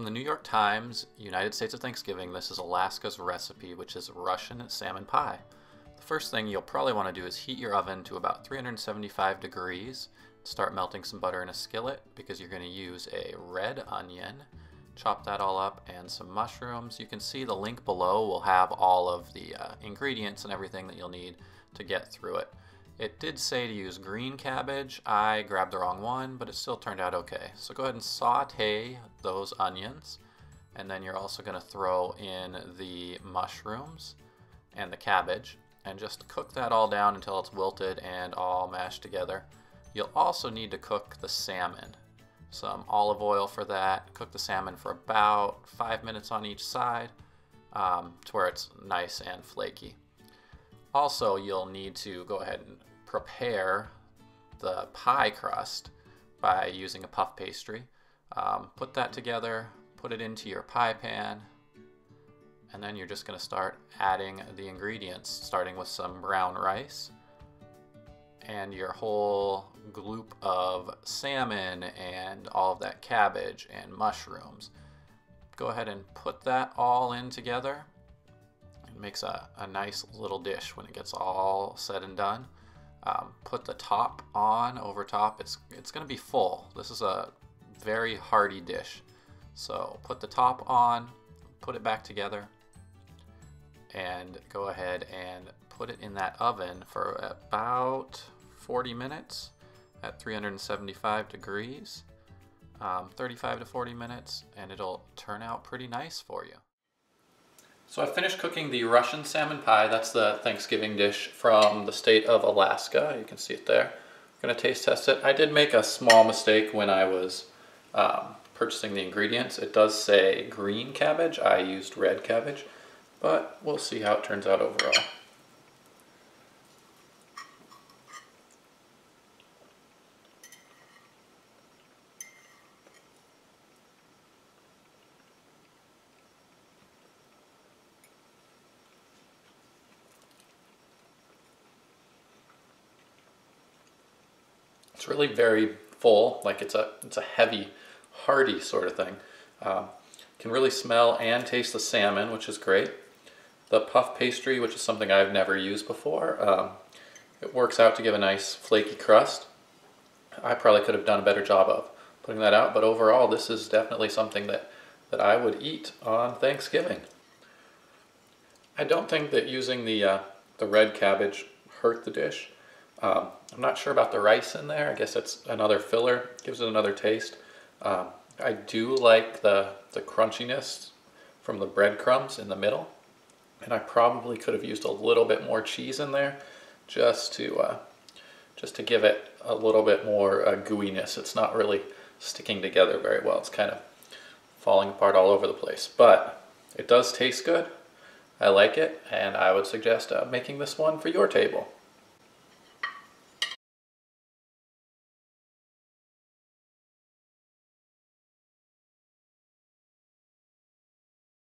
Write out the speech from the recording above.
From the New York Times, United States of Thanksgiving, this is Alaska's recipe, which is Russian salmon pie. The first thing you'll probably want to do is heat your oven to about 375 degrees. Start melting some butter in a skillet because you're going to use a red onion. Chop that all up and some mushrooms. You can see the link below will have all of the uh, ingredients and everything that you'll need to get through it. It did say to use green cabbage. I grabbed the wrong one, but it still turned out okay. So go ahead and saute those onions. And then you're also going to throw in the mushrooms and the cabbage and just cook that all down until it's wilted and all mashed together. You'll also need to cook the salmon. Some olive oil for that. Cook the salmon for about five minutes on each side um, to where it's nice and flaky. Also, you'll need to go ahead and prepare the pie crust by using a puff pastry. Um, put that together, put it into your pie pan, and then you're just going to start adding the ingredients, starting with some brown rice and your whole gloop of salmon and all of that cabbage and mushrooms. Go ahead and put that all in together. Makes a, a nice little dish when it gets all said and done. Um, put the top on over top. It's, it's going to be full. This is a very hearty dish. So put the top on, put it back together, and go ahead and put it in that oven for about 40 minutes at 375 degrees, um, 35 to 40 minutes, and it'll turn out pretty nice for you. So I finished cooking the Russian salmon pie. That's the Thanksgiving dish from the state of Alaska. You can see it there. I'm gonna taste test it. I did make a small mistake when I was um, purchasing the ingredients. It does say green cabbage. I used red cabbage, but we'll see how it turns out overall. It's really very full, like it's a, it's a heavy, hearty sort of thing. Um, can really smell and taste the salmon, which is great. The puff pastry, which is something I've never used before, um, it works out to give a nice flaky crust. I probably could have done a better job of putting that out, but overall this is definitely something that, that I would eat on Thanksgiving. I don't think that using the, uh, the red cabbage hurt the dish. Um, I'm not sure about the rice in there. I guess it's another filler, gives it another taste. Um, I do like the, the crunchiness from the breadcrumbs in the middle. And I probably could have used a little bit more cheese in there just to, uh, just to give it a little bit more uh, gooiness. It's not really sticking together very well. It's kind of falling apart all over the place. But it does taste good. I like it, and I would suggest uh, making this one for your table.